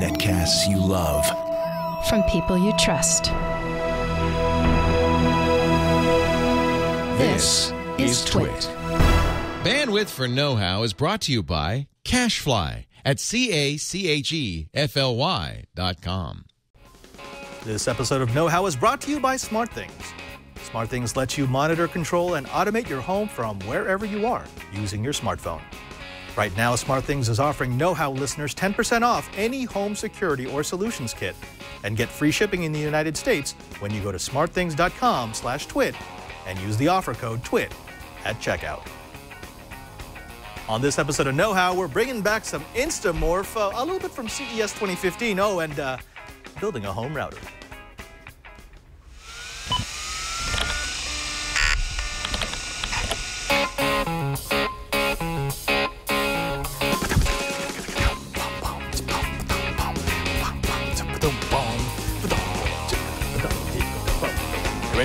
Netcasts you love. From people you trust. This is Twit. Bandwidth for Know How is brought to you by CacheFly at C A C H E F L Y dot com. This episode of Know How is brought to you by SmartThings. SmartThings lets you monitor, control, and automate your home from wherever you are using your smartphone. Right now, SmartThings is offering Know How listeners 10% off any home security or solutions kit and get free shipping in the United States when you go to smartthings.com slash twit and use the offer code TWIT at checkout. On this episode of Know How, we're bringing back some Instamorph, uh, a little bit from CES 2015. Oh, and uh, building a home router.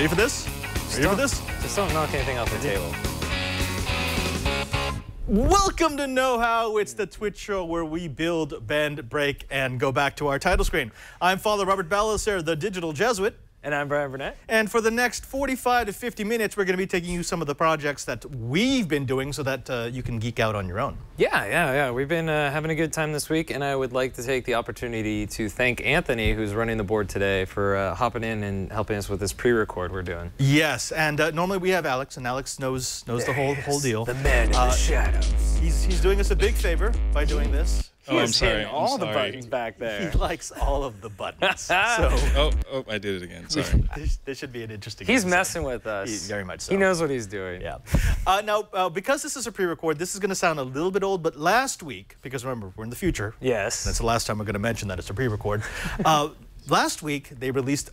Ready for this? Ready for this? Just don't knock anything off the table. Welcome to Know How. It's the Twitch show where we build, bend, break, and go back to our title screen. I'm Father Robert Ballecer, the digital Jesuit. And I'm Bryan Burnett. And for the next 45 to 50 minutes, we're going to be taking you some of the projects that we've been doing so that uh, you can geek out on your own. Yeah, yeah, yeah. We've been uh, having a good time this week, and I would like to take the opportunity to thank Anthony, who's running the board today, for uh, hopping in and helping us with this pre-record we're doing. Yes, and uh, normally we have Alex, and Alex knows knows the whole whole deal. The man in Uh, the shadows. He's he's doing us a big favor by doing this. Oh, I'm He's sorry. hitting all I'm the sorry. buttons back there. He likes all of the buttons. so Oh, oh, I did it again. Sorry. this, this should be an interesting. He's episode. messing with us. He- very much so. He knows what he's doing. Yeah. Uh, now, uh, because this is a pre-record, this is going to sound a little bit old, but last week, because remember, we're in the future. Yes. That's the last time we're going to mention that it's a pre-record. Uh, last week, they released,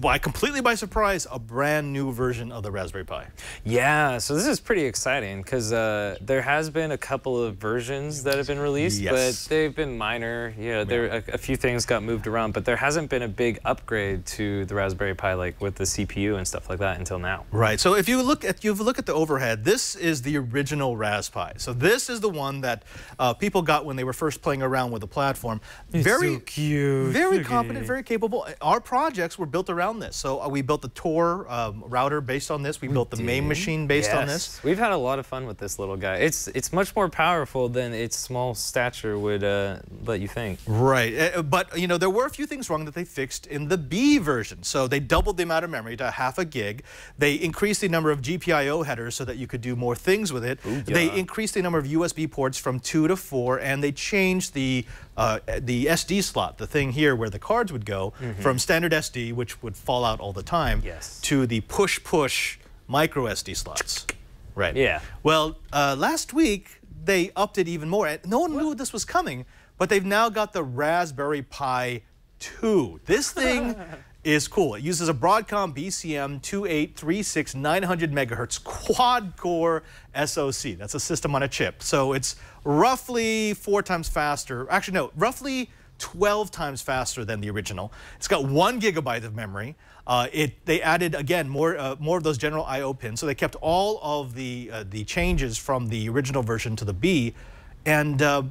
by completely by surprise, a brand new version of the Raspberry Pi. Yeah, so this is pretty exciting because uh, there has been a couple of versions that have been released, Yes. but they've been minor. Yeah, there a, a few things got moved around, but there hasn't been a big upgrade to the Raspberry Pi like with the CPU and stuff like that until now. Right. So if you look at you look at the overhead, this is the original Raspberry. So this is the one that uh, people got when they were first playing around with the platform. very so cute. very competent, very capable. Our projects were built around this. So uh, we built the Tor um, router based on this. We, built the MAME machine based on this. Yes. We've had a lot of fun with this little guy. It's it's much more powerful than its small stature would uh, let you think. Right, uh, but you know there were a few things wrong that they fixed in the B version. So they doubled the amount of memory to half a gig. They increased the number of GPIO headers so that you could do more things with it. They increased the number of USB ports from two to four, and they changed the uh, the SD slot, the thing here where the cards would go, from standard SD, which would fall out all the time, Yes. to the push push micro SD slots. Right. Yeah. Well, uh, last week they upped it even more. And No one knew this was coming, but they've now got the Raspberry Pi 2. This thing is cool. It uses a Broadcom BCM 2836 900 megahertz quad core SoC. That's a system on a chip. So it's roughly four times faster. Actually, no, roughly 12 times faster than the original. It's got one gigabyte of memory. Uh, it they added again more uh, more of those general I/O pins, so they kept all of the uh, the changes from the original version to the B. And uh,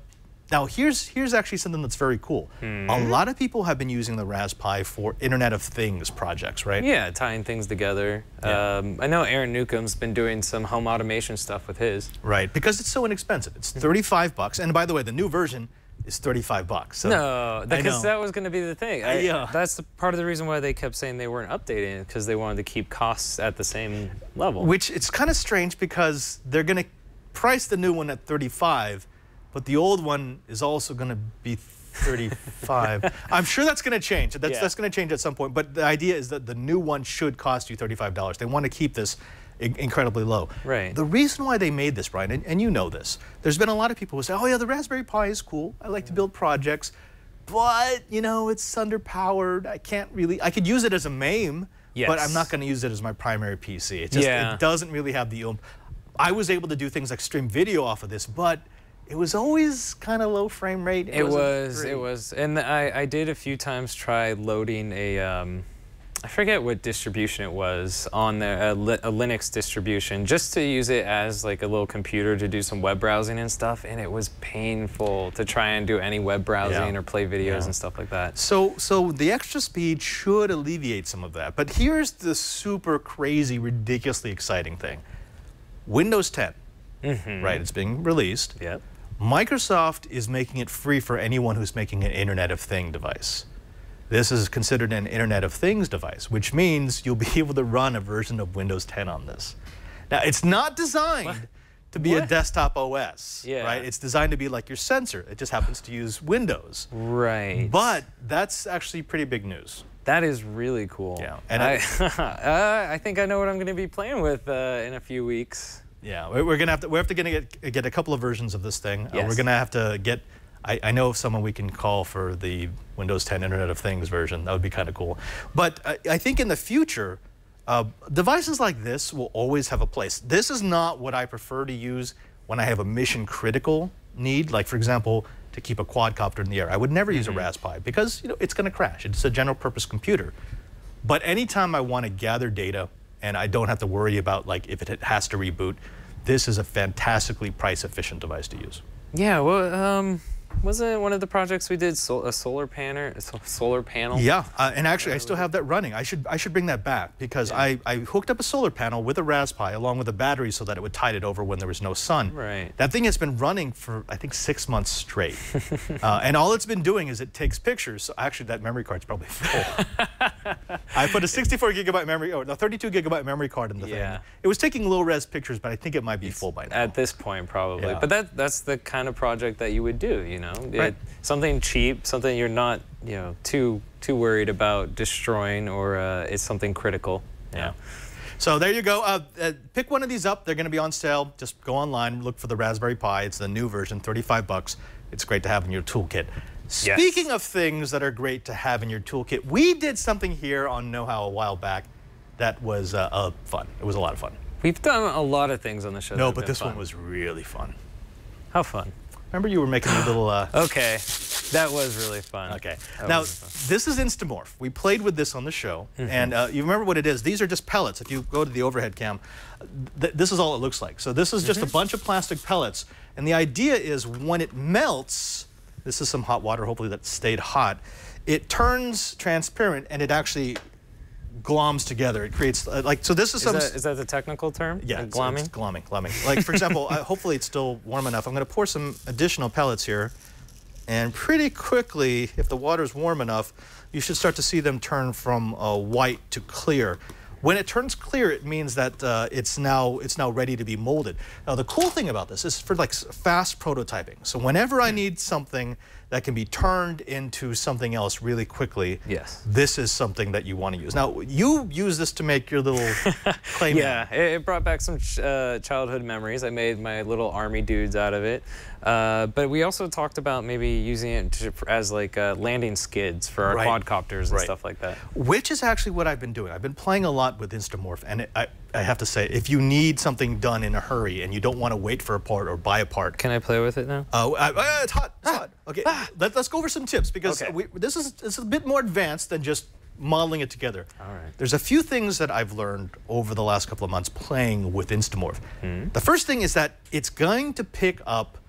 now here's here's actually something that's very cool. A lot of people have been using the Raspberry for Internet of Things projects, right? Yeah, tying things together. Yeah. Um, I know Aaron Newcomb's been doing some home automation stuff with his. Right, because it's so inexpensive. It's 35 bucks, and by the way, the new version is 35 bucks. So No, because that was going to be the thing. I, yeah. That's the part of the reason why they kept saying they weren't updating it because they wanted to keep costs at the same level. Which it's kind of strange because they're going to price the new one at 35, but the old one is also going to be 35. I'm sure that's going to change. That's, Yeah. that's going to change at some point. But the idea is that the new one should cost you $35. They want to keep this in- incredibly low. Right. The reason why they made this, Bryan, and, and you know this, there's been a lot of people who say, oh yeah, the Raspberry Pi is cool. I like to build projects, but you know, it's underpowered. I can't really, I could use it as a MAME, yes. but I'm not going to use it as my primary PC. It just, Yeah. it doesn't really have the. I was able to do things like stream video off of this, but it was always kind of low frame rate. It wasn't was, great. it was, and I, I did a few times try loading a, um, I forget what distribution it was on the a, Li- a Linux distribution, just to use it as like a little computer to do some web browsing and stuff, and it was painful to try and do any web browsing Yeah. or play videos Yeah. and stuff like that. So, so the extra speed should alleviate some of that. But here's the super crazy, ridiculously exciting thing: Windows 10, right? It's being released. Yep. Microsoft is making it free for anyone who's making an Internet of Thing device. This is considered an Internet of Things device, which means you'll be able to run a version of Windows 10 on this. Now, it's not designed to be a desktop OS, Yeah. right? It's designed to be like your sensor. It just happens to use Windows. Right. But that's actually pretty big news. That is really cool. Yeah, and I, uh, I think I know what I'm going to be playing with uh, in a few weeks. Yeah, we- we're gonna have to We're have to get get a couple of versions of this thing. Uh, we're gonna have to get. I, I know of someone we can call for the Windows 10 Internet of Things version. That would be kind of cool. But I, I think in the future, uh, devices like this will always have a place. This is not what I prefer to use when I have a mission critical need, like for example, to keep a quadcopter in the air. I would never use a Raspberry because you know it's going to crash. It's a general purpose computer. But anytime I want to gather data and I don't have to worry about like if it has to reboot, this is a fantastically price efficient device to use. Yeah. Well, um, wasn't one of the projects we did sol- a solar panel? Solar panel. Yeah, uh, and actually I still have that running. I should I should bring that back because I, I hooked up a solar panel with a Raspberry along with a battery so that it would tide it over when there was no sun. Right. That thing has been running for I think six months straight, uh, and all it's been doing is it takes pictures. So actually that memory card's probably full. I put a 64 gigabyte memory or the 32 gigabyte memory card in the Yeah. thing. It was taking low res pictures, but I think it might be full by now. At this point, probably. Yeah. But that that's the kind of project that you would do, you know? Right. It- something cheap, something you're not, you know, too too worried about destroying, or uh, it's something critical. Yeah. So there you go. Uh, uh, pick one of these up. They're going to be on sale. Just go online, look for the Raspberry Pi. It's the new version, 35 bucks. It's great to have in your toolkit. Speaking of things that are great to have in your toolkit, we did something here on Know How a while back that was uh, uh, fun. It was a lot of fun. We've done a lot of things on the show. No, but this fun. one was really fun. how fun. Remember you were making a little. Uh, Okay, that was really fun. Okay. That Now, fun. this is Instamorph. We played with this on the show, Mm-hmm. and uh, you remember what it is. These are just pellets. If you go to the overhead cam, th- this is all it looks like. So this is just Mm-hmm. a bunch of plastic pellets, and the idea is when it melts, this is some hot water, hopefully that stayed hot, it turns transparent, and it actually gloms together. It creates, uh, like, so this is, Is some... that, is that the technical term? Yeah, Like glomming. It's glomming, glomming. Like, for example, uh, hopefully it's still warm enough. I'm going to pour some additional pellets here. And pretty quickly, if the water's warm enough, you should start to see them turn from uh, white to clear. When it turns clear, it means that uh, it's now it's now ready to be molded. Now, the cool thing about this is for like fast prototyping. So whenever I need something that can be turned into something else really quickly, Yes. this is something that you want to use. Now, you use this to make your little clay man. Yeah, it, it brought back some ch- uh, childhood memories. I made my little army dudes out of it. Uh, but we also talked about maybe using it to, as like uh, landing skids for our Right. quadcopters and Right. stuff like that. Which is actually what I've been doing. I've been playing a lot with Instamorph, and it, I, I have to say, if you need something done in a hurry and you don't want to wait for a part or buy a part, Can I play with it now? uh, uh, it's hot. It's hot. Okay, let, us go over some tips because Okay. we, this is this is a bit more advanced than just modeling it together. All right. There's a few things that I've learned over the last couple of months playing with Instamorph. Hmm. The first thing is that it's going to pick up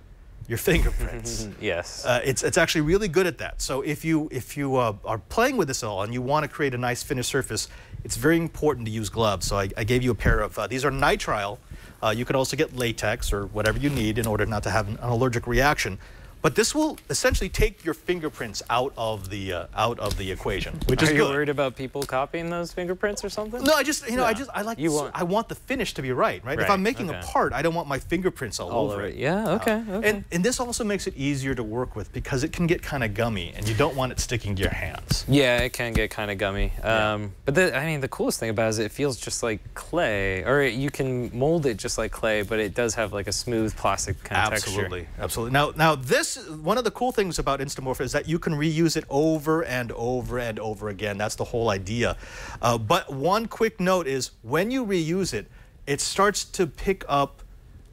your fingerprints. yes. Uh, it's, it's actually really good at that. So if you if you uh, are playing with this at all and you want to create a nice finished surface, it's very important to use gloves. So I, I gave you a pair of uh, these are nitrile. Uh, you could also get latex or whatever you need in order not to have an, an allergic reaction. But this will essentially take your fingerprints out of the uh, out of the equation, which Are is you good. worried about people copying those fingerprints or something? No, I just you know I just I like You want- I want the finish to be right, right? If I'm making okay. a part, I don't want my fingerprints all, All over over it. it. Yeah, okay, okay. And and this also makes it easier to work with because it can get kind of gummy and you don't want it sticking to your hands. Yeah, it can get kind of gummy. Um, but the, I mean, the coolest thing about it is it feels just like clay, or you can mold it just like clay, but it does have like a smooth plastic kind of texture. Absolutely, absolutely. Now, now one of the cool things about Instamorph is that you can reuse it over and over and over again. That's the whole idea. Uh, but one quick note is when you reuse it, it starts to pick up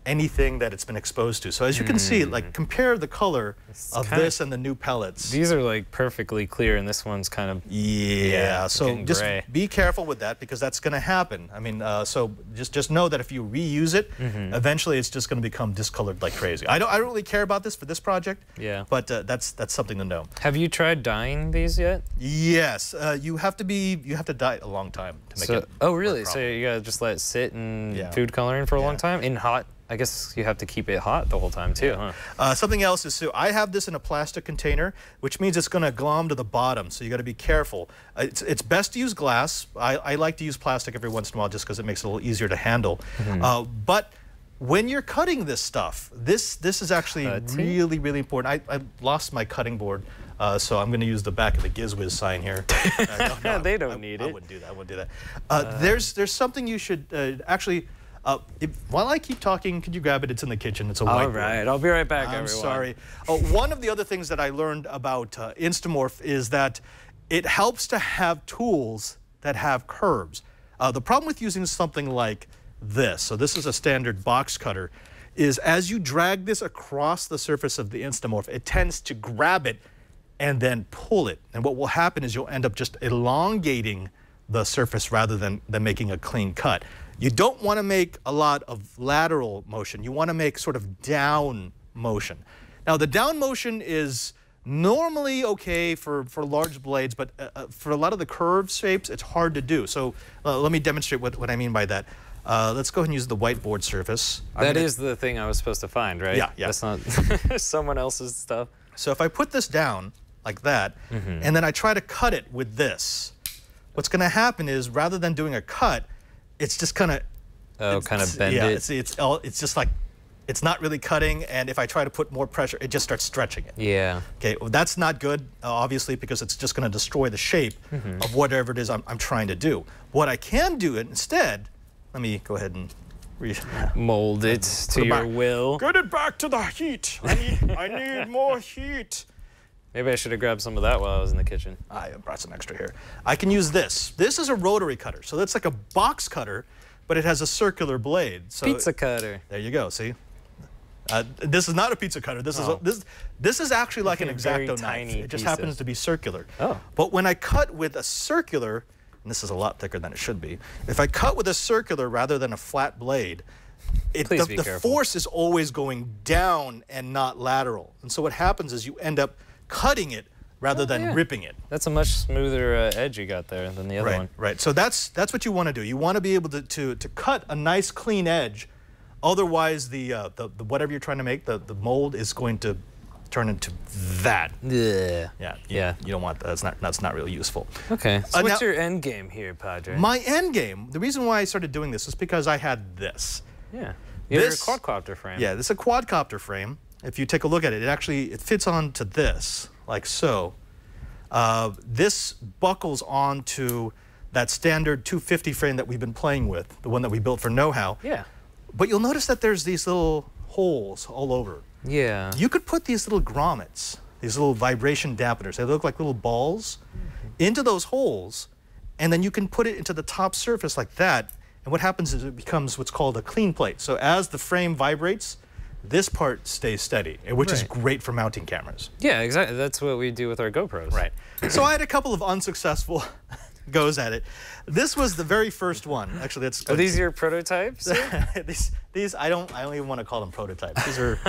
anything that it's been exposed to. So as you can see, like compare the color of kinda- this and the new pellets. These are like perfectly clear, and this one's kind of Yeah, Yeah, so just gray. be careful with that because that's going to happen. I mean, uh, so just just know that if you reuse it, Mm-hmm. eventually it's just going to become discolored like crazy. I don't I don't really care about this for this project. Yeah. But uh, that's that's something to know. Have you tried dyeing these yet? Yes, uh, you have to be you have to dye it a long time to make So, it. oh, really? So you gotta just let it sit in Yeah. food coloring for a long time in hot. I guess you have to keep it hot the whole time too, huh? Uh, something else is so I have this in a plastic container, which means it's going to glom to the bottom. So you got to be careful. Uh, It's, it's best to use glass. I, I like to use plastic every once in a while just because it makes it a little easier to handle. Uh, but when you're cutting this stuff, this this is actually really really important. I, I lost my cutting board. Uh, so I'm going to use the back of the GizWiz sign here. Uh, no, no, They don't I- need I it. I wouldn't do that. I wouldn't do that. Uh, there's there's something you should uh, actually. Uh, if, while I keep talking, could you grab it? It's in the kitchen. It's a All whiteboard. right, I'll be right back, I'm everyone. sorry. Oh, one of the other things that I learned about uh, Instamorph is that it helps to have tools that have curves. Uh, the problem with using something like this, so this is a standard box cutter, is as you drag this across the surface of the Instamorph, it tends to grab it and then pull it. And what will happen is you'll end up just elongating the surface rather than, than making a clean cut. You don't want to make a lot of lateral motion. You want to make sort of down motion. Now, the down motion is normally okay for, for large blades, but uh, uh, for a lot of the curved shapes, it's hard to do. So uh, let me demonstrate what, what I mean by that. Uh, let's go ahead and use the whiteboard surface. That gonna- is the thing I was supposed to find, right? Yeah, yeah. That's not someone else's stuff. So if I put this down like that, Mm-hmm. and then I try to cut it with this, what's going to happen is rather than doing a cut, it's just kind of Oh, kind of bend yeah, it. It's, it's all- it's just like it's not really cutting, and if I try to put more pressure, it just starts stretching it. Yeah. Okay, well, that's not good, uh, obviously, because it's just going to destroy the shape Mm-hmm. of whatever it is I'm, I'm trying to do. What I can do it instead, let me go ahead and re- Mold it to it your back. will. Get it back to the heat. I need, I need more heat. Maybe I should have grabbed some of that while I was in the kitchen. I brought some extra here. I can use this. This is a rotary cutter. So that's like a box cutter, but it has a circular blade. So Pizza cutter. There you go. See? Uh, this is not a pizza cutter. This is Oh. a, this this is actually like an X-Acto knife. tiny It just piece happens to be circular. Oh. But when I cut with a circular, and this is a lot thicker than it should be. If I cut with a circular rather than a flat blade, it, the, the force is always going down and not lateral. And so what happens is you end up cutting it rather than Oh, yeah. ripping it. That's a much smoother uh, edge you got there than the other Right, one. right. So that's that's what you want to do. You want to be able to, to to cut a nice clean edge. Otherwise, the, uh, the the whatever you're trying to make, the the mold is going to turn into that. Yeah. Yeah, you, Yeah. You don't want that. That's not that's not really useful. Okay. So Uh, what's now- your end game here, Padre? My end game. The reason why I started doing this is because I had this. yeah. You This- your quadcopter frame. Yeah, this is a quadcopter frame. If you take a look at it, it actually it fits onto this like so. Uh, this buckles onto that standard 250 frame that we've been playing with, the one that we built for Know-How. Yeah. But you'll notice that there's these little holes all over. Yeah. You could put these little grommets, these little vibration dampeners, they look like little balls, into those holes, and then you can put it into the top surface like that. And what happens is it becomes what's called a clean plate. So as the frame vibrates, this part stays steady, and which is great for mounting cameras. Yeah, exactly. That's what we do with our GoPros. Right. so I had a couple of unsuccessful goes at it. This was the very first one. Actually, that's Are these your prototypes? these, these I don't I don't even want to call them prototypes. These are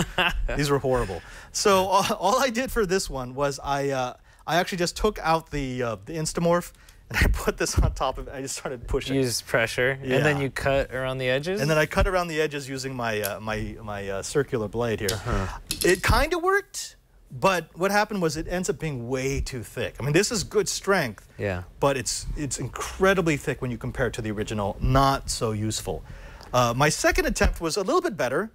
these were horrible. So all, all I did for this one was I uh, I actually just took out the uh, the Instamorph and I put this on top of it. I just started pushing. Use pressure, and then you cut around the edges. and then I cut around the edges using my uh, my my uh, circular blade here. Uh-huh. It kind of worked, but what happened was it ends up being way too thick. I mean, this is good strength, Yeah. but it's it's incredibly thick when you compare it to the original. Not so useful. Uh, my second attempt was a little bit better,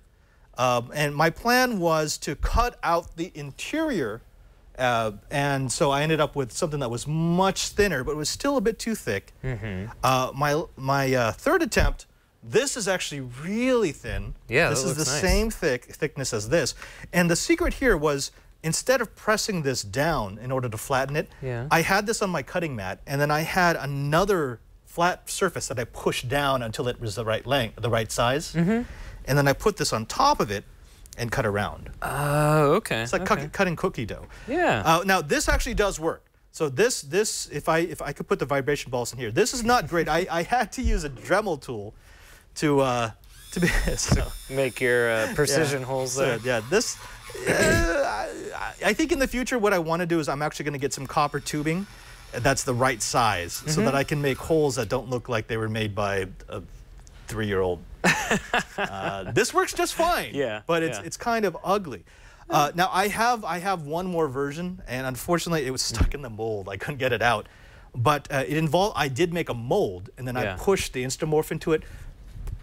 um, and my plan was to cut out the interior. Uh, and so I ended up with something that was much thinner, but it was still a bit too thick. Mm-hmm. Uh, my my uh, third attempt, this is actually really thin. Yeah, this is the nice. same thick thickness as this. And the secret here was instead of pressing this down in order to flatten it, Yeah. I had this on my cutting mat, and then I had another flat surface that I pushed down until it was the right length, the right size. Mm-hmm. and then I put this on top of it and cut around. Oh, okay. It's like okay. cuck- cutting cookie dough. Yeah. Uh, now this actually does work. So this this if I if I could put the vibration balls in here, this is not great. I, I had to use a Dremel tool to uh, to be so, Make your uh, precision holes so, there. yeah, this. Uh, I, I think in the future, what I want to do is I'm actually going to get some copper tubing that's the right size, so Mm-hmm. that I can make holes that don't look like they were made by a three-year-old. Uh, this works just fine. Yeah, but it's yeah. it's kind of ugly. Uh, now I have I have one more version, and unfortunately it was stuck in the mold. I couldn't get it out. But uh, it involved I did make a mold, and then Yeah. I pushed the Instamorph into it.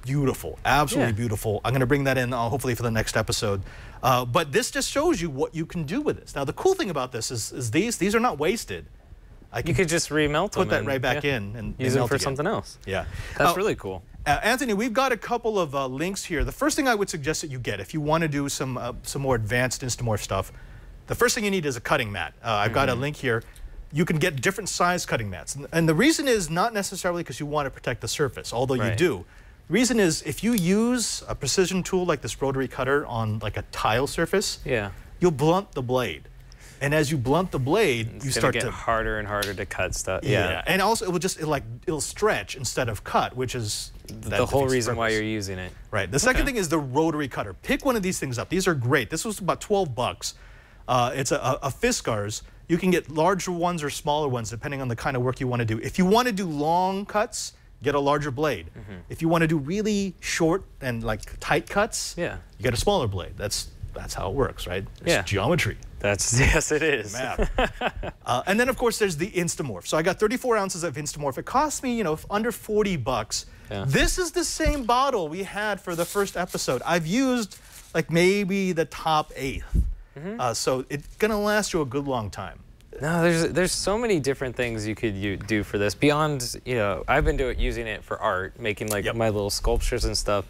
Beautiful, absolutely Yeah. beautiful. I'm going to bring that in uh, hopefully for the next episode. Uh, but this just shows you what you can do with this. Now the cool thing about this is, is these these are not wasted. I can You could just remelt them. put that and, right back yeah, in and use and them for again. something else. Yeah, That's Uh, really cool. Uh, Anthony, we've got a couple of uh, links here. The first thing I would suggest that you get if you want to do some uh, some more advanced Instamorph stuff, the first thing you need is a cutting mat. Uh, I've got a link here. You can get different size cutting mats, and, and the reason is not necessarily because you want to protect the surface, although you do. The reason is if you use a precision tool like this rotary cutter on like a tile surface, Yeah. you'll blunt the blade, and as you blunt the blade, It's you start get to harder and harder to cut stuff. yeah. Yeah. and also it will just it like it'll stretch instead of cut, which is the whole reason why you're using it. Right. The second Okay. thing is the rotary cutter. Pick one of these things up. These are great. This was about 12 bucks. Uh, it's a, a, a Fiskars. You can get larger ones or smaller ones depending on the kind of work you want to do. If you want to do long cuts, get a larger blade. Mm-hmm. If you want to do really short and like tight cuts, Yeah. you get a smaller blade. That's that's how it works, right? It's Yeah. geometry. That's yes, it is. Math. uh, and then of course there's the Instamorph. So I got 34 ounces of Instamorph. It cost me, you know, under 40 bucks. Yeah. This is the same bottle we had for the first episode. I've used like maybe the top 8th Mm-hmm. Uh, so it's gonna last you a good long time. No, there's there's so many different things you could u- do for this beyond you know I've been doing using it for art, making like Yep. my little sculptures and stuff.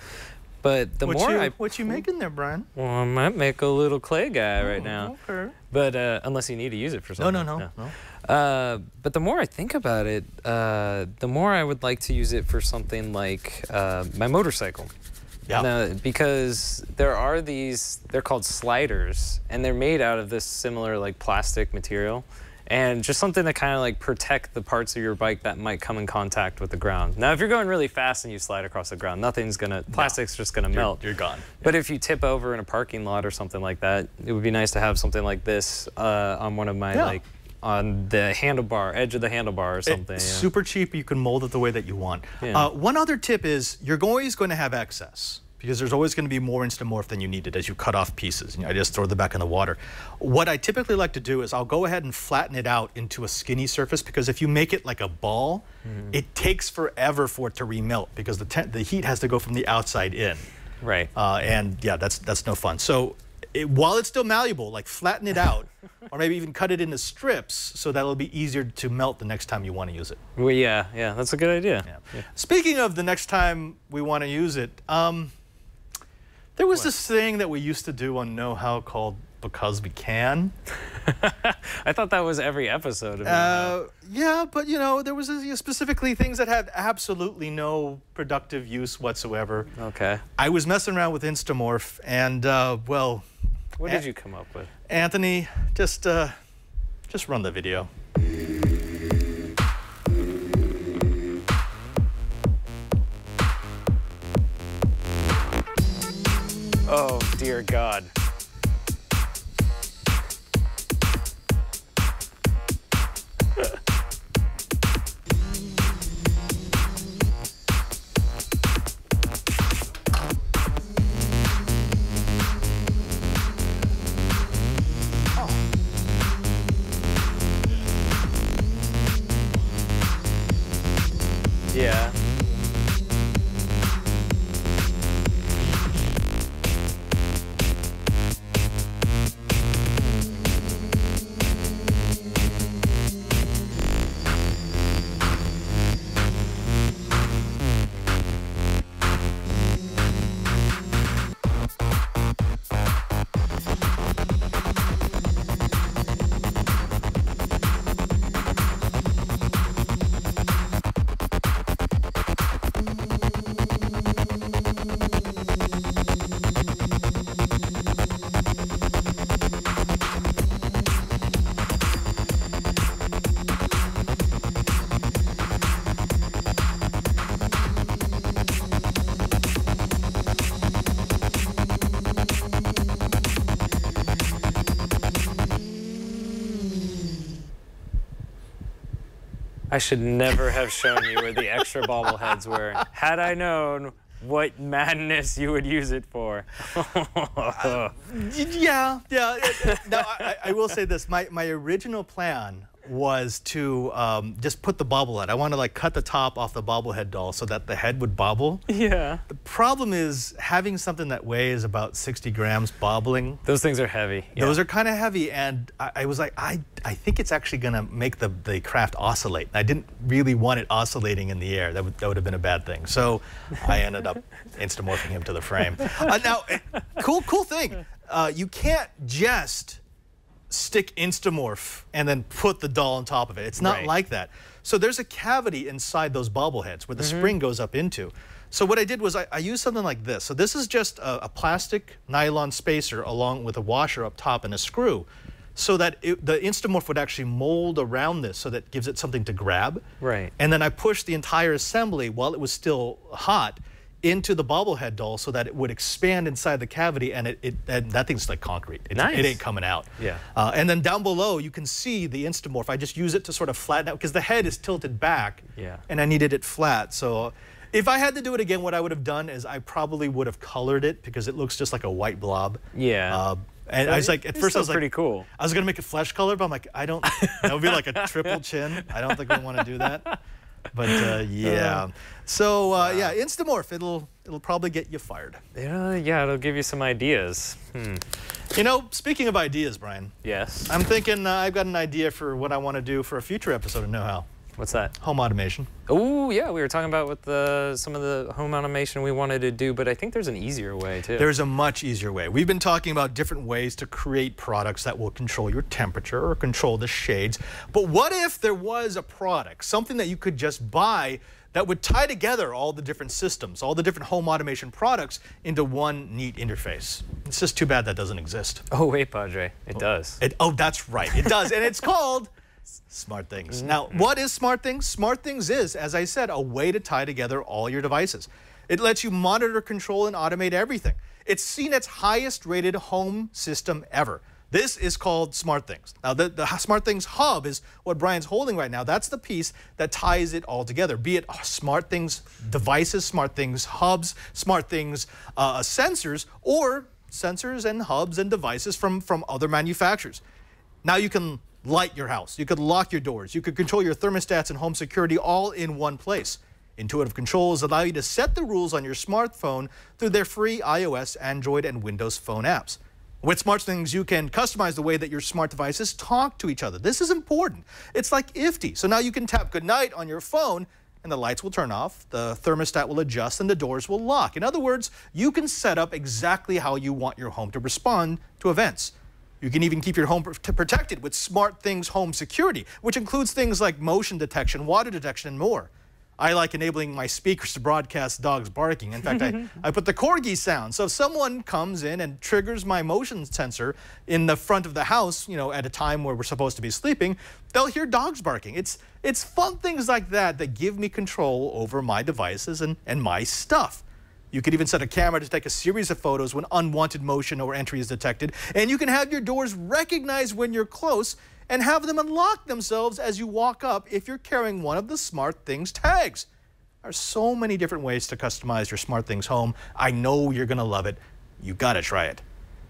But the what more you, I what you making there, Bryan? well, I might make a little clay guy right now. Okay. But uh, unless you need to use it for No, something. no, no, no. Uh, but the more I think about it, uh, the more I would like to use it for something like uh, my motorcycle. Yeah. Now, because there are these, they're called sliders, and they're made out of this similar like plastic material, and just something to kind of like protect the parts of your bike that might come in contact with the ground. Now, if you're going really fast and you slide across the ground, nothing's gonna, plastic's just gonna melt. You're gone. But if you tip over in a parking lot or something like that, it would be nice to have something like this uh, on one of my Yeah. like on the handlebar, edge of the handlebar or something. It's yeah. super cheap. You can mold it the way that you want. Yeah. Uh, one other tip is you're always going to have excess because there's always going to be more Instamorph than you needed as you cut off pieces. I just throw them back in the water. What I typically like to do is I'll go ahead and flatten it out into a skinny surface because if you make it like a ball, Mm-hmm. it takes forever for it to remelt because the, the heat has to go from the outside in. Right. Uh, and yeah, that's that's no fun. So it, while it's still malleable, like flatten it out, or maybe even cut it into strips so that it'll be easier to melt the next time you want to use it. well, yeah, yeah, that's a good idea. Yeah. Speaking of the next time we want to use it, um, there was this thing that we used to do on Know How called Because We Can. I thought that was every episode. Of Uh, yeah, but you know, there was specifically things that had absolutely no productive use whatsoever. okay. I was messing around with Instamorph, and uh, well, What did you come up with? Anthony, just uh, just run the video. Dear God. I should never have shown you where the extra bobbleheads were. Had I known what madness you would use it for. Uh, yeah, yeah. now, I, I will say this. My, my original plan was to um, just put the bobblehead. I want to like cut the top off the bobblehead doll so that the head would bobble. yeah. The problem is having something that weighs about 60 grams bobbling. Those things are heavy. Those are kind of heavy, and I, I was like, I, I think it's actually going to make the, the craft oscillate. I didn't really want it oscillating in the air. That would, that would have been a bad thing. So I ended up instamorphing him to the frame. Uh, now, eh, cool, cool thing. Uh, you can't just stick Instamorph and then put the doll on top of it. It's not Right. like that. So there's a cavity inside those bobbleheads where the mm-hmm. spring goes up into. So what I did was I, I used something like this. So this is just a, a plastic nylon spacer along with a washer up top and a screw so that it, the Instamorph would actually mold around this so that gives it something to grab. Right. And then I pushed the entire assembly while it was still hot into the bobblehead doll so that it would expand inside the cavity and it, it and that thing's like concrete. It, Nice. it ain't coming out. Yeah. Uh, and then down below you can see the Instamorph. I just use it to sort of flatten out because the head is tilted back. Yeah. And I needed it flat. So if I had to do it again, what I would have done is I probably would have colored it because it looks just like a white blob. Yeah. Uh, and I was like, at It's first I was like, pretty cool. I was gonna make it flesh color, but I'm like, I don't. That would be like a triple chin. I don't think we want to do that. But uh, yeah. So uh, yeah, Instamorph. It'll it'll probably get you fired. Yeah, yeah, it'll give you some ideas. Hmm. You know, speaking of ideas, Bryan, Yes. I'm thinking uh, I've got an idea for what I want to do for a future episode of Know How. What's that? Home automation. Oh, yeah, we were talking about with the some of the home automation we wanted to do, but I think there's an easier way too. There's a much easier way. We've been talking about different ways to create products that will control your temperature or control the shades. But what if there was a product, something that you could just buy that would tie together all the different systems, all the different home automation products into one neat interface? It's just too bad that doesn't exist. oh wait, Padre, it oh, does. It, oh, that's right. It does. and it's called Smart Things. Now, what is Smart Things? Smart Things is, as I said, a way to tie together all your devices. It lets you monitor, control, and automate everything. It's seen its highest rated home system ever. This is called Smart Things. Now, the, the Smart Things hub is what Bryan's holding right now. That's the piece that ties it all together, be it Smart Things devices, Smart Things hubs, Smart Things uh, sensors, or sensors and hubs and devices from, from other manufacturers. Now you can light your house, you could lock your doors, you could control your thermostats and home security all in one place. Intuitive controls allow you to set the rules on your smartphone through their free iOS, Android, and Windows phone apps. With Smart Things, you can customize the way that your smart devices talk to each other. This is important. It's like IFTTT. So now you can tap goodnight on your phone and the lights will turn off, the thermostat will adjust, and the doors will lock. In other words, you can set up exactly how you want your home to respond to events. You can even keep your home protected with Smart Things Home Security, which includes things like motion detection, water detection, and more. I like enabling my speakers to broadcast dogs barking. In fact, I, I put the corgi sound. So if someone comes in and triggers my motion sensor in the front of the house, you know, at a time where we're supposed to be sleeping, they'll hear dogs barking. It's it's fun things like that that give me control over my devices and, and my stuff. You could even set a camera to take a series of photos when unwanted motion or entry is detected. And you can have your doors recognize when you're close and have them unlock themselves as you walk up if you're carrying one of the Smart Things tags. There are so many different ways to customize your Smart Things home. I know you're going to love it. You got to try it.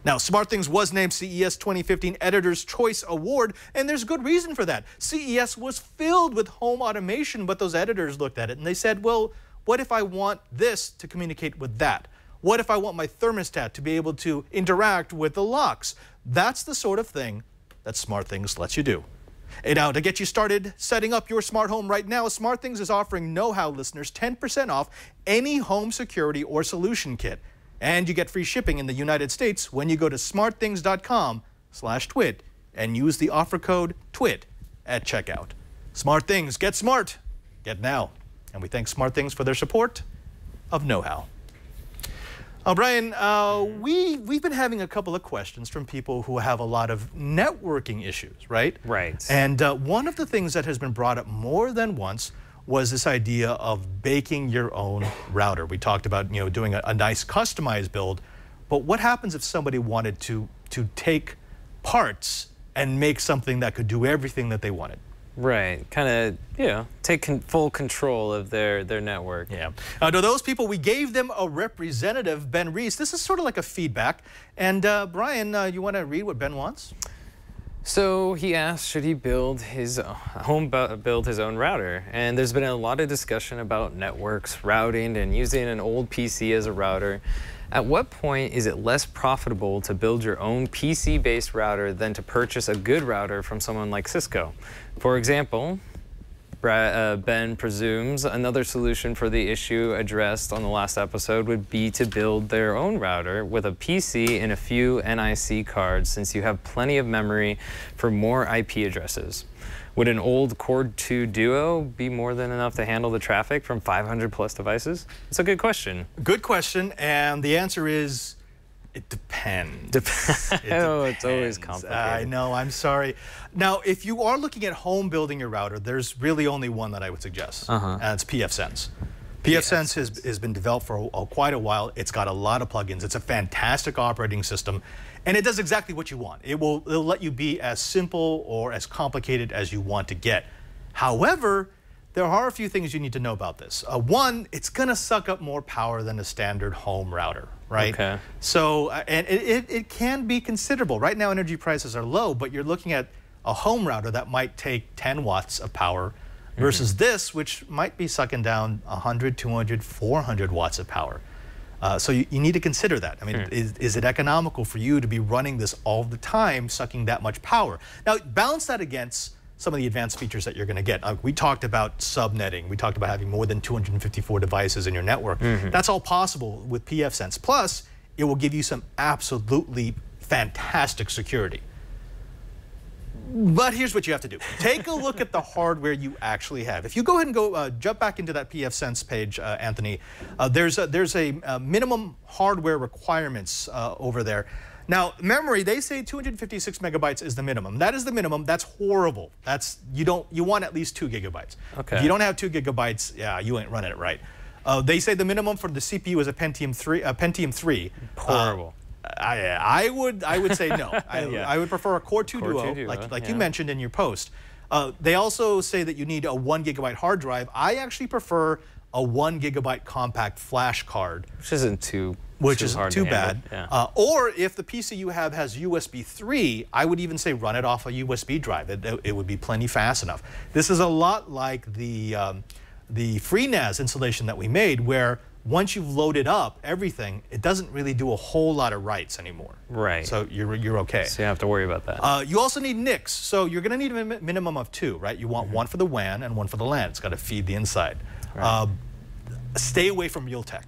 Now, Smart Things was named CES 2015 Editor's Choice Award, and there's good reason for that. CES was filled with home automation, but those editors looked at it and they said, well, what if I want this to communicate with that? What if I want my thermostat to be able to interact with the locks? That's the sort of thing that Smart Things lets you do. And now, to get you started setting up your smart home right now, Smart Things is offering Know How listeners 10% off any home security or solution kit. And you get free shipping in the United States when you go to smartthings.com slash twit and use the offer code TWIT at checkout. Smart Things, get smart, get now. And we thank Smart Things for their support of Know How. Uh, Bryan, uh, we, we've been having a couple of questions from people who have a lot of networking issues, right? Right. And uh, one of the things that has been brought up more than once was this idea of baking your own router. We talked about you know doing a, a nice customized build, but what happens if somebody wanted to to take parts and make something that could do everything that they wanted? Right. Kind of, you know, take con full control of their, their network. Yeah. Uh, to those people, we gave them a representative, Ben Reese. This is sort of like a feedback. And uh, Bryan, uh, you want to read what Ben wants? So he asked, should he build his home build his own router? And there's been a lot of discussion about networks, routing, and using an old PC as a router. At what point is it less profitable to build your own PC-based router than to purchase a good router from someone like Cisco? For example, uh, Ben presumes another solution for the issue addressed on the last episode would be to build their own router with a PC and a few NIC cards since you have plenty of memory for more IP addresses. Would an old Core 2 Duo be more than enough to handle the traffic from 500 plus devices? It's a good question. Good question, and the answer is it depends. Dep it oh, it's always complicated. I know, I'm sorry. Now, if you are looking at home building your router, there's really only one that I would suggest, uh -huh. and it's pfSense. pfSense has, has been developed for a, a, quite a while. It's got a lot of plugins. It's a fantastic operating system, and it does exactly what you want. It will it'll let you be as simple or as complicated as you want to get. However, there are a few things you need to know about this. Uh, one, it's going to suck up more power than a standard home router, right? Okay. So, uh, and it, it, it, can be considerable. Right now, energy prices are low, but you're looking at a home router that might take 10 watts of power versus mm -hmm. this, which might be sucking down 100, 200, 400 watts of power. Uh, so you, you, need to consider that. I mean, hmm. is, is it economical for you to be running this all the time, sucking that much power? Now, balance that against some of the advanced features that you're going to get. Uh, we talked about subnetting. We talked about having more than 254 devices in your network. Mm -hmm. That's all possible with pfSense. Plus, it will give you some absolutely fantastic security. But here's what you have to do. Take a look at the hardware you actually have. If you go ahead and go uh, jump back into that pfSense page, uh, Anthony, uh, there's a, there's a, a minimum hardware requirements uh, over there. Now, memory, they say 256 megabytes is the minimum. That is the minimum. That's horrible. That's you don't you want at least two gigabytes. Okay. If you don't have two gigabytes, yeah, you ain't running it right. Uh, they say the minimum for the CPU is a Pentium 3. Uh, Pentium 3. Horrible. I, I would I would say no. I, yeah. I would prefer a Core 2 Core Duo, 2 Duo, like, like yeah. you mentioned in your post. Uh, they also say that you need a one gigabyte hard drive. I actually prefer a one gigabyte compact flash card. Which isn't too which is too bad. Yeah. Uh, or if the PC you have has USB 3, I would even say run it off a USB drive. It, it would be plenty fast enough. This is a lot like the, um, the FreeNAS installation that we made where once you've loaded up everything, it doesn't really do a whole lot of writes anymore. Right. So you're, you're okay. So you have to worry about that. Uh, you also need NICs. So you're going to need a minimum of two, right? You want mm -hmm. one for the WAN and one for the LAN. It's got to feed the inside. Right. Uh, stay away from Realtek.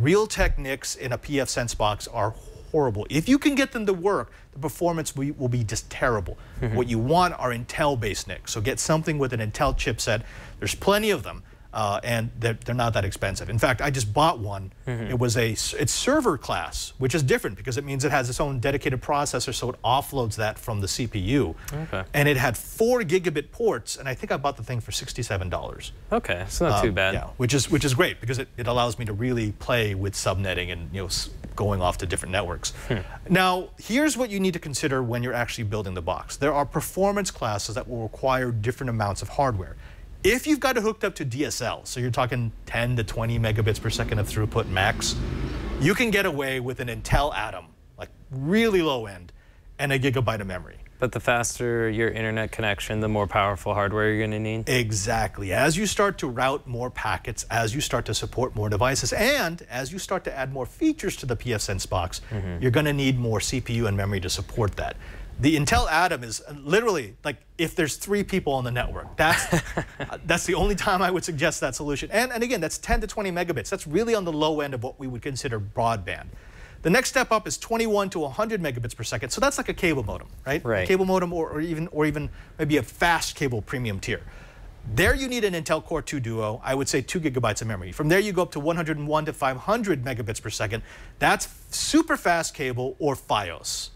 Realtek NICs in a pfSense box are horrible. If you can get them to work, the performance will, will be just terrible. Mm -hmm. What you want are Intel-based NICs. So get something with an Intel chipset. There's plenty of them uh, and they're, they're, not that expensive. In fact, I just bought one. Mm -hmm. It was a it's server class, which is different because it means it has its own dedicated processor, so it offloads that from the CPU. Okay. And it had four gigabit ports, and I think I bought the thing for sixty-seven dollars. Okay, so not um, too bad. Yeah, which is which is great because it, it allows me to really play with subnetting and you know going off to different networks. Hmm. Now, here's what you need to consider when you're actually building the box. There are performance classes that will require different amounts of hardware. If you've got it hooked up to DSL, so you're talking 10 to 20 megabits per second of throughput max, you can get away with an Intel Atom, like really low end, and a gigabyte of memory. But the faster your internet connection, the more powerful hardware you're going to need? Exactly. As you start to route more packets, as you start to support more devices, and as you start to add more features to the pfSense box, mm -hmm. you're going to need more CPU and memory to support that the Intel Atom is uh, literally like if there's three people on the network. That's uh, that's the only time I would suggest that solution. And and again, that's 10 to 20 megabits. That's really on the low end of what we would consider broadband. The next step up is 21 to 100 megabits per second. So that's like a cable modem, right? Right. A cable modem or, or even or even maybe a fast cable premium tier. There you need an Intel Core 2 Duo, I would say two gigabytes of memory. From there you go up to 101 to 500 megabits per second. That's super fast cable or FiOS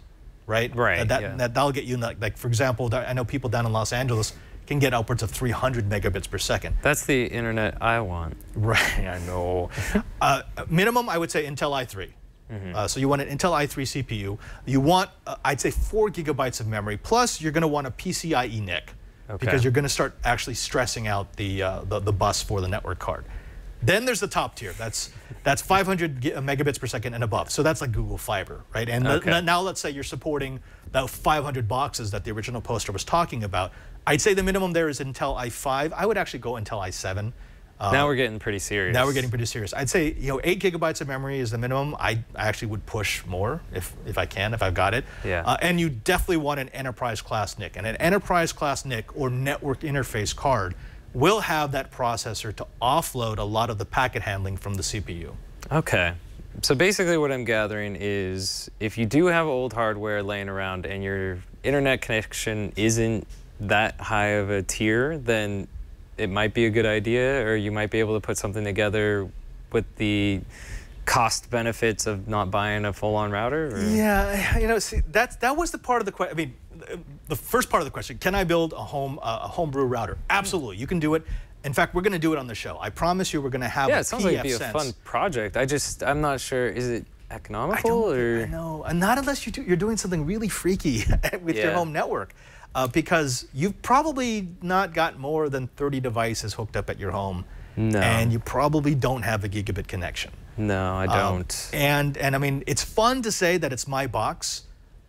right? Right. that, yeah. that, that'll get you, like, like, for example, I know people down in Los Angeles can get upwards of 300 megabits per second. That's the internet I want. Right, I know. uh, minimum, I would say Intel i3. Mm -hmm. uh, so you want an Intel i3 CPU. You want, uh, I'd say, four gigabytes of memory. Plus, you're going to want a PCIe NIC. because you're going to start actually stressing out the, uh, the the bus for the network card. Then there's the top tier. That's that's 500 megabits per second and above. So that's like Google Fiber, right? And the- now let's say you're supporting the 500 boxes that the original poster was talking about. I'd say the minimum there is Intel i5. I would actually go Intel i7. now we're getting pretty serious. Now we're getting pretty serious. I'd say you know eight gigabytes of memory is the minimum. I, I actually would push more if if I can, if I've got it. Yeah. Uh, and you definitely want an enterprise class NIC, and an enterprise class NIC or network interface card will have that processor to offload a lot of the packet handling from the CPU. Okay. So basically, what I'm gathering is if you do have old hardware laying around and your internet connection isn't that high of a tier, then it might be a good idea, or you might be able to put something together with the cost benefits of not buying a full-on router. Or? Yeah, you know, see, that's that was the part of the question. I mean, the first part of the question: Can I build a home uh, a homebrew router? Absolutely, you can do it. In fact, we're going to do it on the show. I promise you, we're going to have Yeah, a it sounds like it'd be a PF fun Sense. project. I just, I'm not sure. Is it economical don't or? I know, and not unless you do, you're doing something really freaky with your home network, uh, because you've probably not got more than 30 devices hooked up at your home, No. and you probably don't have a gigabit connection. No, I Um, don't. and and I mean, it's fun to say that it's my box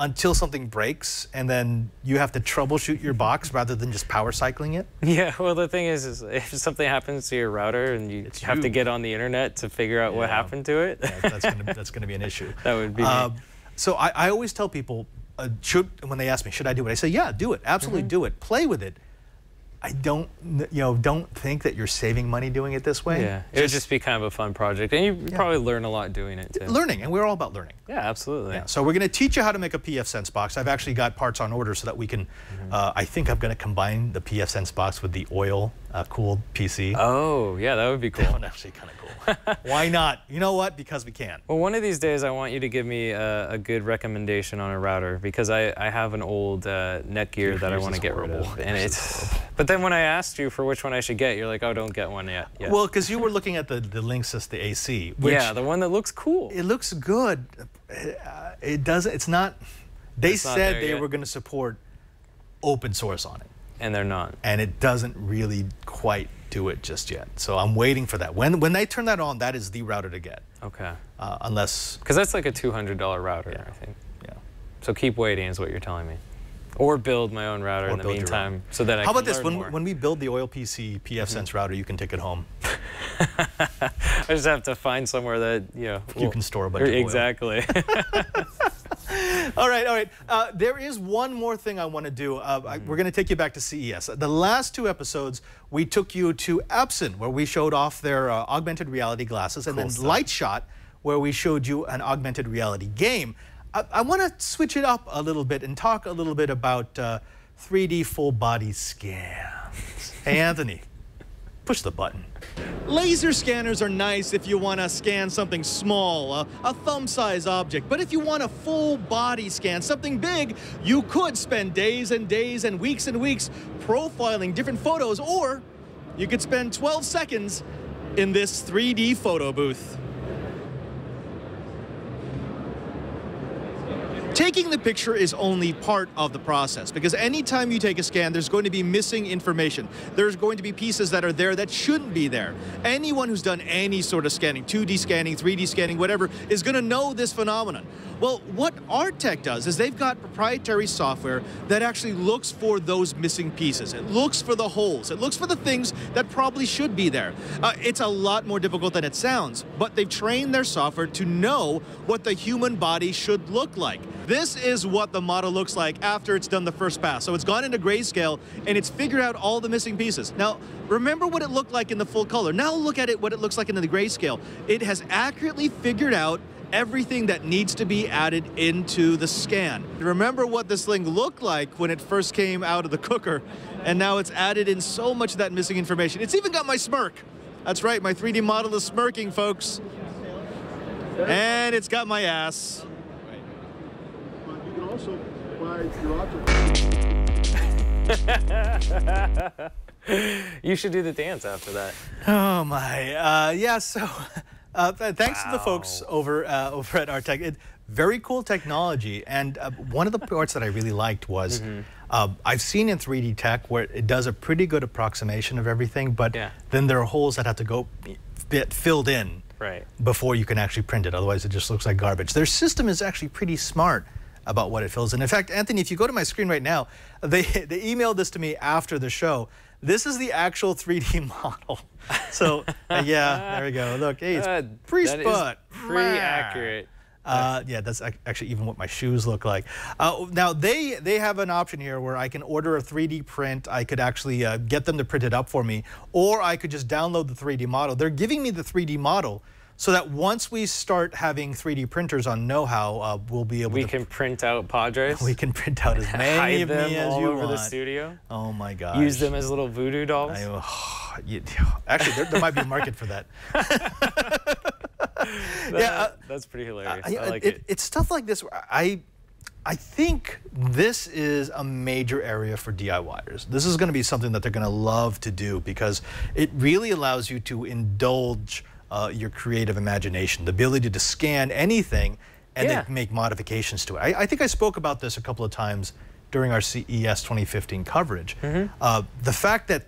until something breaks, and then you have to troubleshoot your box rather than just power cycling it. Yeah, well, the thing is, is if something happens to your router and you It's have to get on the internet to figure out what happened to it, That- that's gonna that's gonna be an issue. That would be. Um, so I, I always tell people, uh, should when they ask me, should I do it? I say, yeah, do it. Absolutely Mm-hmm. do it. Play with it. I don't, you know, don't think that you're saving money doing it this way. yeah, it would just be kind of a fun project, and you Yeah. probably learn a lot doing it too. learning, and we're all about learning. Yeah, absolutely. Yeah, so we're going to teach you how to make a pfSense box. I've actually got parts on order so that we can. Mm-hmm. Uh, I think I'm going to combine the pfSense box with the oil uh, cooled PC. Oh, yeah, that would be That cool. one actually kind of cool. Why not? You know what? Because we can. Well, one of these days, I want you to give me a, a good recommendation on a router because I, I have an old uh, Netgear that I want to get rid of, and it's. But then when I asked you for which one I should get, you're like, oh, don't get one yet. yet. Well, because you were looking at the the Linksys, the AC, which yeah, the one that looks cool. it looks good. Uh, It does. It's not. They It's said there they yet. were going to support open source on it, and they're not. and it doesn't really quite do it just yet. So I'm waiting for that. When when they turn that on, that is the router to get. Okay. Uh, unless, Because that's like a $200 router, Yeah. I think. yeah. So keep waiting is what you're telling me. Or build my own router Or in the meantime so that I How about this? When more. when we build the oil PC pfSense router, you can take it home. I just have to find somewhere that, you know. You can store a bunch of. Exactly. All right, all right. Uh, there is one more thing I want to do. Uh, I, we're going to take you back to CES. The last two episodes, we took you to Epson, where we showed off their uh, augmented reality glasses, and then Light Shot, where we showed you an augmented reality game. I, I want to switch it up a little bit and talk a little bit about uh, 3D full body scans. hey, Anthony, push the button. Laser scanners are nice if you want to scan something small, a, a thumb size object. But if you want a full body scan, something big, you could spend days and days and weeks and weeks profiling different photos, or you could spend 12 seconds in this 3D photo booth. Taking the picture is only part of the process because anytime you take a scan, there's going to be missing information. There's going to be pieces that are there that shouldn't be there. Anyone who's done any sort of scanning, 2D scanning, 3D scanning, whatever, is going to know this phenomenon. Well, what Artec does is they've got proprietary software that actually looks for those missing pieces. It looks for the holes. It looks for the things that probably should be there. Uh, it's a lot more difficult than it sounds, but they've trained their software to know what the human body should look like. This is what the model looks like after it's done the first pass. So it's gone into grayscale and it's figured out all the missing pieces. Now, remember what it looked like in the full color. Now look at it what it looks like in the grayscale. It has accurately figured out everything that needs to be added into the scan. Remember what this thing looked like when it first came out of the cooker, and now it's added in so much of that missing information. It's even got my smirk. That's right, my 3D model is smirking, folks. And it's got my ass. You can also buy your optical. you should do the dance after that. Oh my, uh, yeah. So, uh, th- thanks to the folks over uh, over at Artec. It, very cool technology, and uh, one of the parts that I really liked was Uh, I've seen in 3D tech where it does a pretty good approximation of everything, but Yeah. then there are holes that have to go get filled in Right. before you can actually print it. Otherwise, it just looks like garbage. Their system is actually pretty smart about what it fills in. In fact, Anthony, if you go to my screen right now, they, they emailed this to me after the show. This is the actual 3D model. So, uh, yeah, there we go. Look, hey, it's Uh, pretty spot. pretty accurate. Uh, yeah, that's actually even what my shoes look like. Uh, now they they have an option here where I can order a 3D print. I could actually uh, get them to print it up for me, or I could just download the 3D model. They're giving me the 3D model so that once we start having 3D printers on Know How, uh, we'll be able We to We can print out Padres. we can print out as many of them me as all you over want. the studio. Oh my gosh. Use them as little voodoo dolls. I, oh, you- actually, there, there might be a market for that. That- yeah, uh, that's pretty hilarious. I- I like it- it. It's stuff like this. Where I, I think this is a major area for DIYers. This is going to be something that they're going to love to do because it really allows you to indulge uh, your creative imagination, the ability to scan anything and Yeah. then make modifications to it. I, I think I spoke about this a couple of times during our CES 2015 coverage. Mm-hmm. Uh, the fact that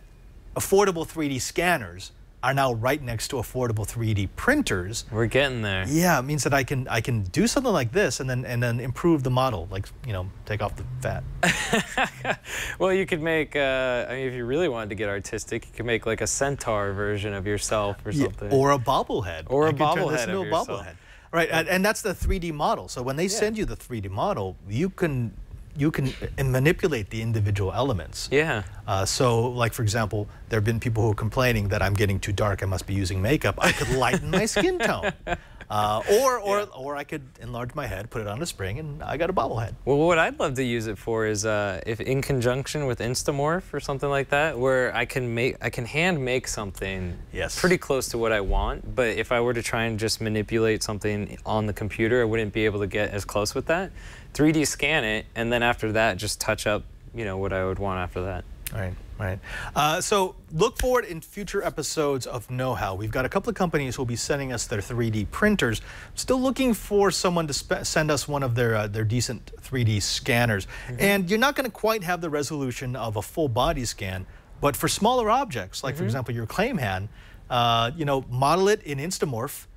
affordable 3D scanners are now right next to affordable 3D printers We're getting there. yeah, it means that I can I can do something like this and then and then improve the model, like you know, take off the fat. Well, you could make. Uh, I mean, if you really wanted to get artistic, you could make like a centaur version of yourself or something. Yeah, or a bobblehead. Or I a could turn this bobblehead into of a yourself. bobblehead. Right, and, and that's the 3D model. So when they send you the 3D model, you can you can uh, manipulate the individual elements. yeah. Uh, so, like for example, there have been people who are complaining that I'm getting too dark. I must be using makeup. I could lighten my skin tone, uh, or or or I could enlarge my head, put it on a spring, and I got a bobblehead. Well, what I'd love to use it for is uh, if in conjunction with Instamorph or something like that, where I can make, I can hand make something Yes. pretty close to what I want. But if I were to try and just manipulate something on the computer, I wouldn't be able to get as close with that. 3D scan it, and then after that, just touch up, you know, what I would want after that. Right, right. Uh, so look forward in future episodes of Know How. We've got a couple of companies who will be sending us their 3D printers. Still looking for someone to send us one of their uh, their decent 3D scanners. And you're not going to quite have the resolution of a full body scan, but for smaller objects, like for example your claim hand, uh, you know, model it in Instamorph,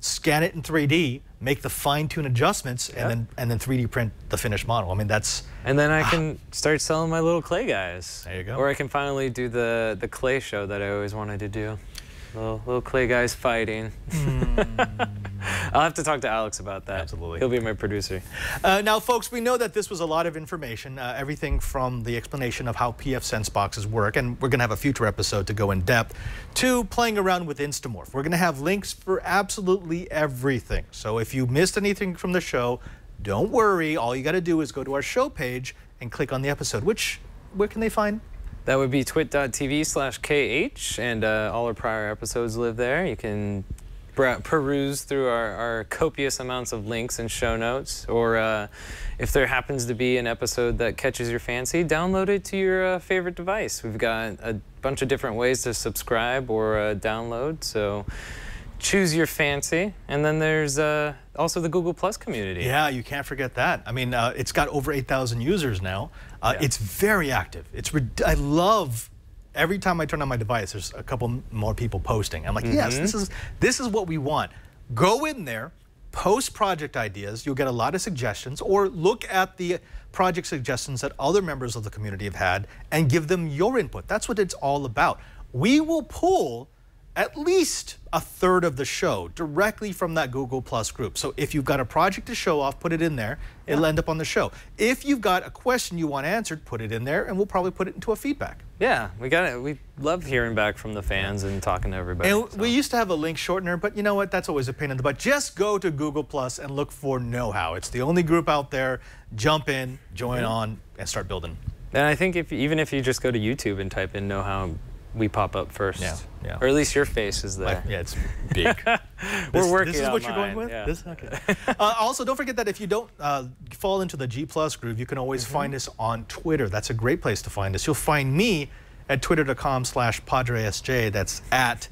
scan it in 3D, make the fine-tune adjustments, Yep. and then and then 3D print the finished model. I mean that's And then I ah. can start selling my little clay guys. There you go. Or I can finally do the the clay show that I always wanted to do. Little, little clay guys fighting. I'll have to talk to Alex about that. Absolutely. He'll be my producer. Uh, now, folks, we know that this was a lot of information, uh, everything from the explanation of how pfSense boxes work, and we're going to have a future episode to go in depth, to playing around with Instamorph. We're going to have links for absolutely everything. So if you missed anything from the show, don't worry. All you got to do is go to our show page and click on the episode, which, where can they find? That would be twit.tv slash KH, and uh, all our prior episodes live there. You can peruse through our, our copious amounts of links and show notes, or uh, if there happens to be an episode that catches your fancy, download it to your uh, favorite device. We've got a bunch of different ways to subscribe or uh, download, so choose your fancy. And then there's uh, also the Google Plus community. Yeah, you can't forget that. I mean, uh, it's got over 8,000 users now. Uh, Yeah. It's very active. It's I love every time I turn on my device. There's a couple more people posting. I'm like, yes, this is this is what we want. Go in there, post project ideas. You'll get a lot of suggestions, or look at the project suggestions that other members of the community have had and give them your input. That's what it's all about. We will pull at least a third of the show directly from that Google Plus group. So if you've got a project to show off, put it in there. It'll end up on the show. If you've got a question you want answered, put it in there, and we'll probably put it into a feedback. Yeah, we got it. We love hearing back from the fans and talking to everybody. And so. we used to have a link shortener, but you know what? That's always a pain in the butt. Just go to Google Plus and look for Know How. It's the only group out there. Jump in, join on, and start building. And I think if even if you just go to YouTube and type in "know how," we pop up first. Yeah, yeah. Or at least your face is there. Like, yeah, it's big. We're This- working This is what you're going with. yeah. This, okay. uh, also, don't forget that if you don't uh, fall into the G Plus groove, you can always Mm-hmm. find us on Twitter. That's a great place to find us. You'll find me at twitter.com/slash PadreSJ. That's at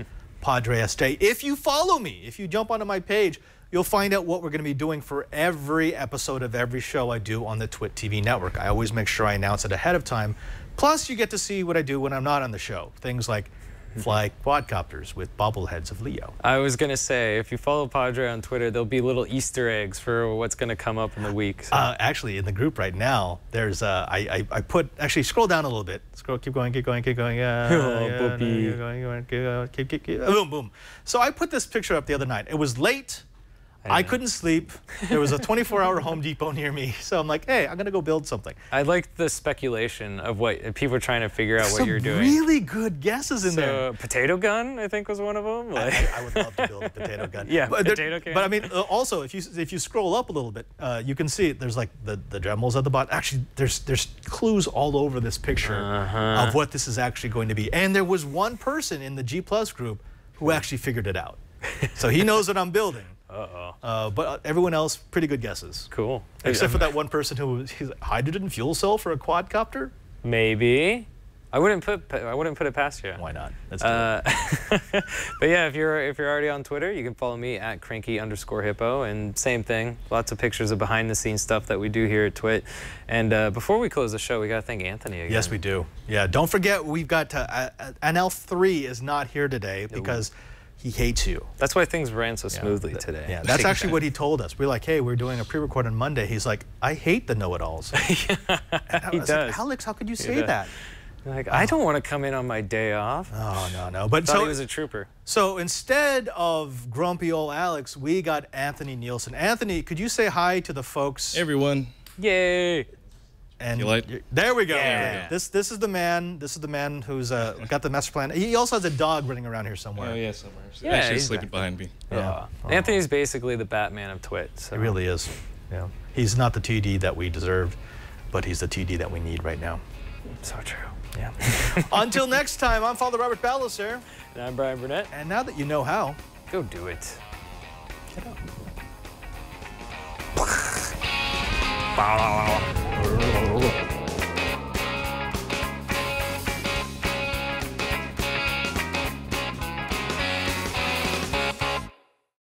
PadreSJ. If you follow me, if you jump onto my page, you'll find out what we're going to be doing for every episode of every show I do on the TWiT TV network. I always make sure I announce it ahead of time. Plus, you get to see what I do when I'm not on the show. Things like fly quadcopters with bobbleheads of Leo. I was gonna say, if you follow Padre on Twitter, there'll be little Easter eggs for what's gonna come up in the week. So. Uh, actually, in the group right now, there's uh, I, I I put actually scroll down a little bit. Scroll, keep going, keep going, keep going. Yeah, Oh, yeah, puppy. keep going, keep going, keep going, keep, keep, keep, boom, boom. So I put this picture up the other night. It was late. I couldn't sleep. There was a 24-hour Home Depot near me, so I'm like, hey, I'm gonna go build something. I like the speculation of what people are trying to figure out what Some you're doing. really good guesses in there. So, potato gun, I think, was one of them. Like, I, I would love to build a potato gun. Yeah, but there- potato can. But I mean, uh, also if you if you scroll up a little bit, uh, you can see there's like the the Dremels at the bottom. Actually, there's there's clues all over this picture Uh-huh. of what this is actually going to be. And there was one person in the G Plus group who actually figured it out, so he knows what I'm building. Uh-oh. Uh, but uh, everyone else, pretty good guesses. Cool. Except for that one person who was hydrogen fuel cell for a quadcopter. Maybe. I wouldn't put I wouldn't put it past you. Why not? It. Uh, but yeah, if you're if you're already on Twitter, you can follow me at cranky underscore hippo, and same thing. Lots of pictures of behind the scenes stuff that we do here at TWiT. And uh, before we close the show, we gotta thank Anthony again. Yes, we do. Yeah, don't forget we've got to, uh, NL3 is not here today because he hates you. That's why things ran so smoothly Th- today. Yeah, that's actually what he told us. We're like, hey, we're doing a pre-record on Monday. He's like, I hate the know-it-alls. And I He was like, does. Alex, how could you say does. that? Like, I oh. don't want to come in on my day off. Oh no, no. But Thought so, he was a trooper. so instead of grumpy old Alex, we got Anthony Nielsen. Anthony, could you say hi to the folks? Everyone, Yay! And You like- there we go. Yeah. This this is the man. This is the man who's uh, got the master plan. He also has a dog running around here somewhere. oh yeah, somewhere. Yeah, Actually, he's sleeping back. behind me. Yeah. Anthony's basically the Batman of TWiT. So. He really is. Yeah. He's not the TD that we deserved, but he's the TD that we need right now. So true. Yeah. Until next time, I'm Father Robert Ballecer, And I'm Bryan Burnett. and now that you know how, Go do it. get up. Wow.